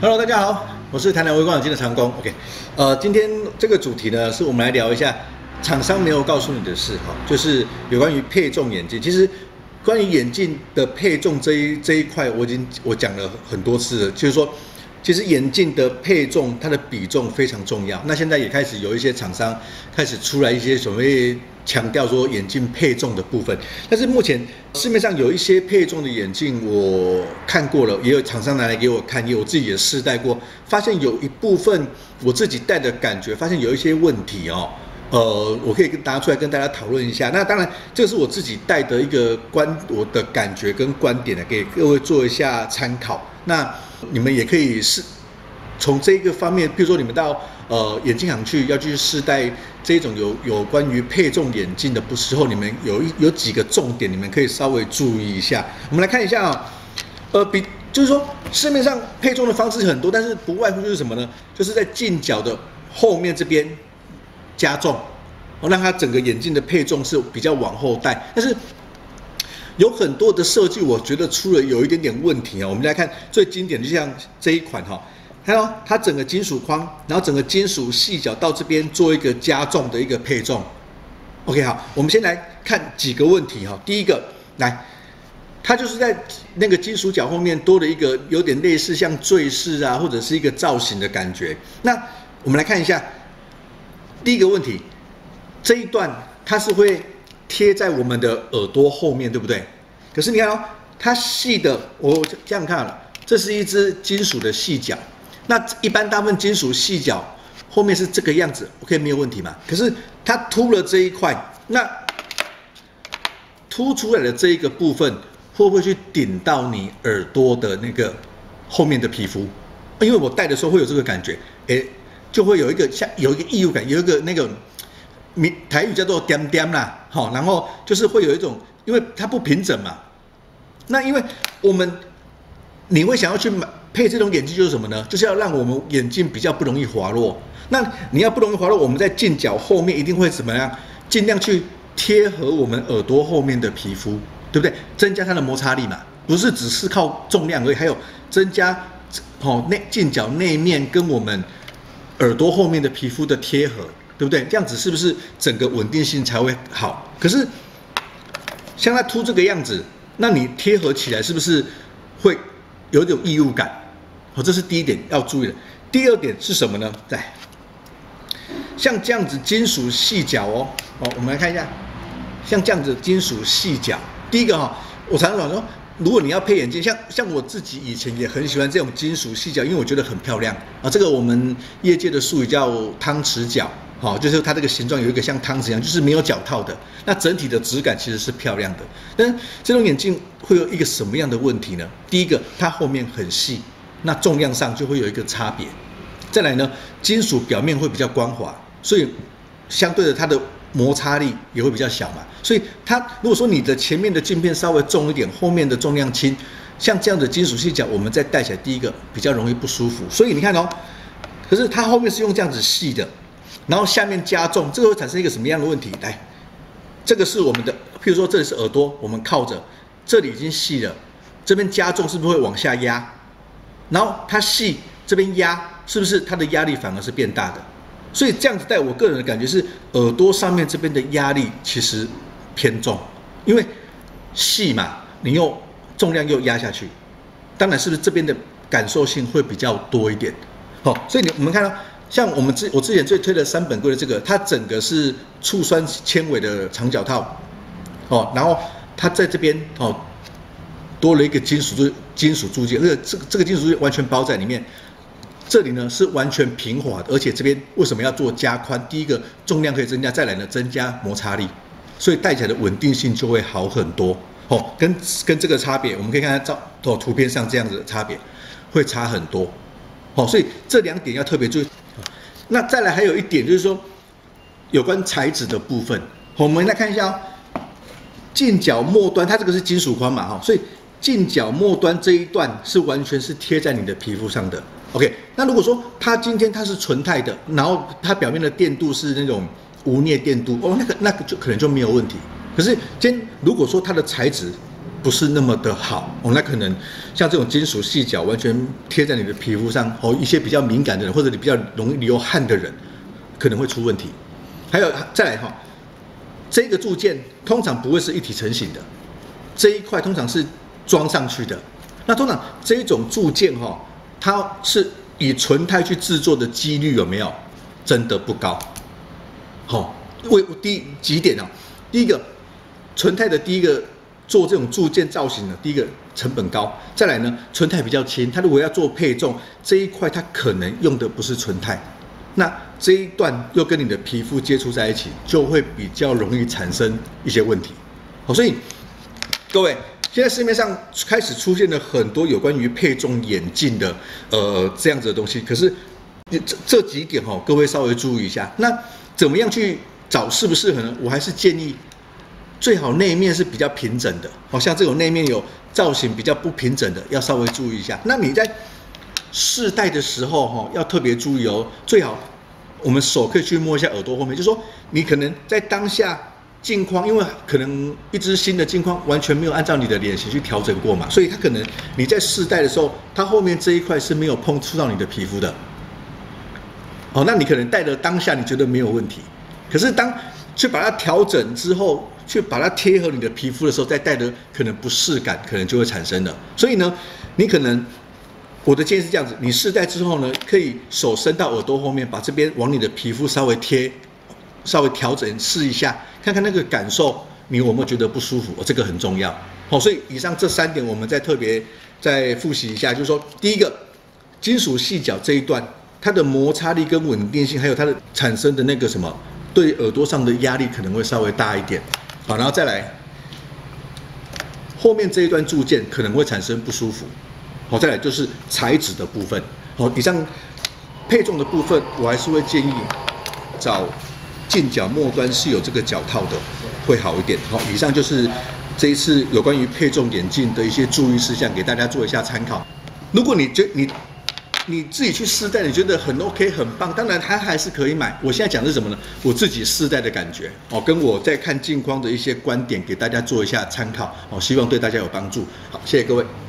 Hello，大家好，我是台南微光眼镜的长工。OK，呃，今天这个主题呢，是我们来聊一下厂商没有告诉你的事哈，就是有关于配重眼镜。其实关于眼镜的配重这一这一块，我已经我讲了很多次了，就是说。其实眼镜的配重，它的比重非常重要。那现在也开始有一些厂商开始出来一些所谓强调说眼镜配重的部分。但是目前市面上有一些配重的眼镜，我看过了，也有厂商拿来给我看，也有自己也试戴过，发现有一部分我自己戴的感觉，发现有一些问题哦。呃，我可以跟拿出来跟大家讨论一下。那当然，这是我自己戴的一个观，我的感觉跟观点呢，给各位做一下参考。那你们也可以试从这个方面，比如说你们到呃眼镜行去要去试戴这种有有关于配重眼镜的不时候，你们有一有几个重点，你们可以稍微注意一下。我们来看一下啊，呃，比就是说市面上配重的方式很多，但是不外乎就是什么呢？就是在镜角的后面这边加重，哦，让它整个眼镜的配重是比较往后戴，但是。有很多的设计，我觉得出了有一点点问题啊。我们来看最经典的，就像这一款哈，看到它整个金属框，然后整个金属细角到这边做一个加重的一个配重。OK，好，我们先来看几个问题哈。第一个，来，它就是在那个金属角后面多了一个有点类似像坠饰啊，或者是一个造型的感觉。那我们来看一下第一个问题，这一段它是会。贴在我们的耳朵后面，对不对？可是你看哦，它细的，我这样看了，这是一只金属的细角。那一般大部分金属细角后面是这个样子，OK 没有问题嘛？可是它凸了这一块，那凸出来的这一个部分会不会去顶到你耳朵的那个后面的皮肤？因为我戴的时候会有这个感觉，哎，就会有一个像有一个异物感，有一个那个。台语叫做点点啦，好，然后就是会有一种，因为它不平整嘛。那因为我们你会想要去买配这种眼镜，就是什么呢？就是要让我们眼镜比较不容易滑落。那你要不容易滑落，我们在镜角后面一定会怎么样？尽量去贴合我们耳朵后面的皮肤，对不对？增加它的摩擦力嘛，不是只是靠重量而已，还有增加好内镜角内面跟我们耳朵后面的皮肤的贴合。对不对？这样子是不是整个稳定性才会好？可是像它凸这个样子，那你贴合起来是不是会有一种异物感？好，这是第一点要注意的。第二点是什么呢？在像这样子金属细角哦，哦，我们来看一下，像这样子金属细角，第一个哈，我常常说。如果你要配眼镜，像像我自己以前也很喜欢这种金属细角，因为我觉得很漂亮啊。这个我们业界的术语叫汤匙角，好，就是它这个形状有一个像汤匙一样，就是没有脚套的。那整体的质感其实是漂亮的。但这种眼镜会有一个什么样的问题呢？第一个，它后面很细，那重量上就会有一个差别。再来呢，金属表面会比较光滑，所以相对的它的。摩擦力也会比较小嘛，所以它如果说你的前面的镜片稍微重一点，后面的重量轻，像这样的金属细角，我们再戴起来，第一个比较容易不舒服。所以你看哦，可是它后面是用这样子细的，然后下面加重，这个会产生一个什么样的问题？来，这个是我们的，譬如说这里是耳朵，我们靠着，这里已经细了，这边加重是不是会往下压？然后它细，这边压，是不是它的压力反而是变大的？所以这样子戴，我个人的感觉是耳朵上面这边的压力其实偏重，因为细嘛，你又重量又压下去，当然是不是这边的感受性会比较多一点。好，所以你我们看到，像我们之我之前最推的三本柜的这个，它整个是醋酸纤维的长脚套，哦，然后它在这边哦多了一个金属柱金属柱件，这个这个这个金属珠件完全包在里面。这里呢是完全平滑的，而且这边为什么要做加宽？第一个重量可以增加，再来呢增加摩擦力，所以戴起来的稳定性就会好很多。哦，跟跟这个差别，我们可以看照哦图片上这样子的差别会差很多。哦，所以这两点要特别注意。那再来还有一点就是说，有关材质的部分，我们来看一下哦，镜角末端它这个是金属框嘛，哈，所以镜角末端这一段是完全是贴在你的皮肤上的。OK，那如果说它今天它是纯钛的，然后它表面的电镀是那种无镍电镀，哦，那个那个就可能就没有问题。可是今如果说它的材质不是那么的好哦，那可能像这种金属细角完全贴在你的皮肤上哦，一些比较敏感的人或者你比较容易流汗的人可能会出问题。还有再来哈，这个铸件通常不会是一体成型的，这一块通常是装上去的。那通常这种铸件哈，它是以纯钛去制作的几率有没有？真的不高。好，为第几点呢？第一个，纯钛的第一个。做这种铸件造型的，第一个成本高，再来呢，纯钛比较轻，它如果要做配重这一块，它可能用的不是纯钛，那这一段又跟你的皮肤接触在一起，就会比较容易产生一些问题。好，所以各位，现在市面上开始出现了很多有关于配重眼镜的呃这样子的东西，可是这这几点哈，各位稍微注意一下。那怎么样去找适不适合呢？我还是建议。最好内面是比较平整的，好像这种内面有造型比较不平整的，要稍微注意一下。那你在试戴的时候，哈，要特别注意哦。最好我们手可以去摸一下耳朵后面，就说你可能在当下镜框，因为可能一只新的镜框完全没有按照你的脸型去调整过嘛，所以它可能你在试戴的时候，它后面这一块是没有碰触到你的皮肤的。哦，那你可能戴的当下你觉得没有问题，可是当去把它调整之后。去把它贴合你的皮肤的时候，再戴的可能不适感，可能就会产生了。所以呢，你可能我的建议是这样子：你试戴之后呢，可以手伸到耳朵后面，把这边往你的皮肤稍微贴，稍微调整试一下，看看那个感受，你有没有觉得不舒服？哦，这个很重要。好，所以以上这三点，我们再特别再复习一下，就是说，第一个，金属细角这一段，它的摩擦力跟稳定性，还有它的产生的那个什么，对耳朵上的压力可能会稍微大一点。好，然后再来，后面这一段铸件可能会产生不舒服。好，再来就是材质的部分。好，以上配重的部分，我还是会建议找镜角末端是有这个脚套的，会好一点。好，以上就是这一次有关于配重眼镜的一些注意事项，给大家做一下参考。如果你觉你。你自己去试戴，你觉得很 OK 很棒，当然它还是可以买。我现在讲的是什么呢？我自己试戴的感觉哦，跟我在看镜框的一些观点，给大家做一下参考哦，希望对大家有帮助。好，谢谢各位。